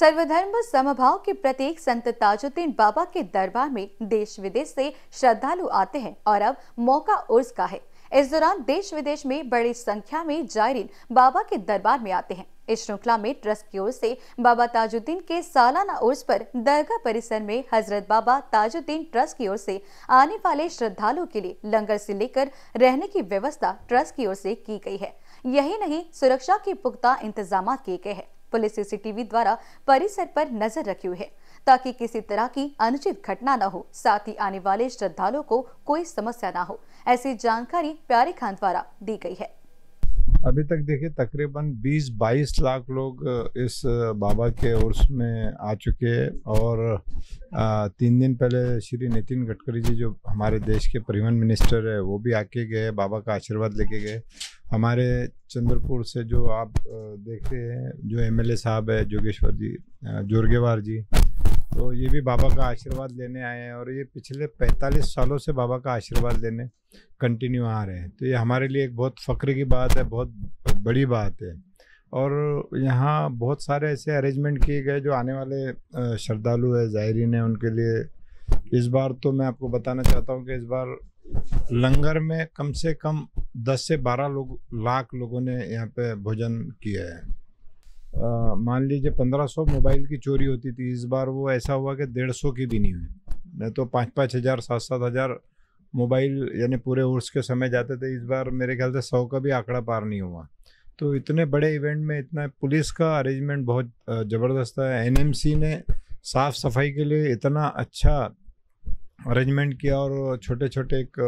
सर्वधर्म समभाव के प्रतीक संत ताजुद्दीन बाबा के दरबार में देश विदेश से श्रद्धालु आते हैं और अब मौका उर्स का है। इस दौरान देश विदेश में बड़ी संख्या में जायरीन बाबा के दरबार में आते हैं। इस श्रृंखला में ट्रस्ट की ओर से बाबा ताजुद्दीन के सालाना उर्स पर दरगाह परिसर में हज़रत बाबा ताजुद्दीन ट्रस्ट की ओर से आने वाले श्रद्धालुओं के लिए लंगर से लेकर रहने की व्यवस्था ट्रस्ट की ओर से की गई है। यही नहीं, सुरक्षा के पुख्ता इंतज़ाम किए गए हैं। पुलिस सीसीटीवी द्वारा परिसर पर नज़र रखी है, ताकि किसी तरह की अनुचित घटना न हो। साथ ही आने वाले श्रद्धालुओं को कोई समस्या न हो, ऐसी जानकारी प्यारे खान द्वारा दी गई है। अभी तक देखिए, तकरीबन 20-22 लाख लोग इस बाबा के उर्स में आ चुके हैं और तीन दिन पहले श्री नितिन गडकरी जी जो हमारे देश के परिवहन मिनिस्टर है, वो भी आके गए, बाबा का आशीर्वाद लेके गए। हमारे चंद्रपुर से जो आप देख रहे हैं, जो एमएलए साहब है, जोगेश्वर जी जोरगेवार जी तो ये भी बाबा का आशीर्वाद लेने आए हैं और ये पिछले 45 सालों से बाबा का आशीर्वाद लेने कंटिन्यू आ रहे हैं। तो ये हमारे लिए एक बहुत फ़ख्र की बात है, बहुत बड़ी बात है। और यहाँ बहुत सारे ऐसे अरेंजमेंट किए गए जो आने वाले श्रद्धालु है, ज़ायरीन है उनके लिए। इस बार तो मैं आपको बताना चाहता हूँ कि इस बार लंगर में कम से कम 10 से 12 लोग, लाख लोगों ने यहाँ पे भोजन किया है। मान लीजिए 1500 मोबाइल की चोरी होती थी, इस बार वो ऐसा हुआ कि डेढ़ सौ की भी नहीं हुई। नहीं तो पाँच पाँच हज़ार, सात सात हज़ार मोबाइल यानी पूरे उर्स के समय जाते थे, इस बार मेरे ख्याल से सौ का भी आंकड़ा पार नहीं हुआ। तो इतने बड़े इवेंट में इतना पुलिस का अरेंजमेंट बहुत ज़बरदस्त है। एनएमसी ने साफ़ सफ़ाई के लिए इतना अच्छा अरेंजमेंट किया और छोटे छोटे एक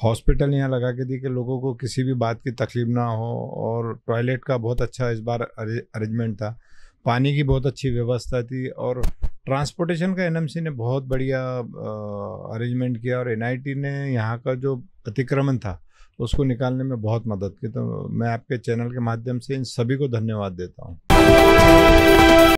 हॉस्पिटल यहाँ लगा के दी कि लोगों को किसी भी बात की तकलीफ़ ना हो और टॉयलेट का बहुत अच्छा इस बार अरेंजमेंट था। पानी की बहुत अच्छी व्यवस्था थी और ट्रांसपोर्टेशन का एनएमसी ने बहुत बढ़िया अरेंजमेंट किया और एनआईटी ने यहाँ का जो अतिक्रमण था, उसको निकालने में बहुत मदद की। तो मैं आपके चैनल के माध्यम से इन सभी को धन्यवाद देता हूँ।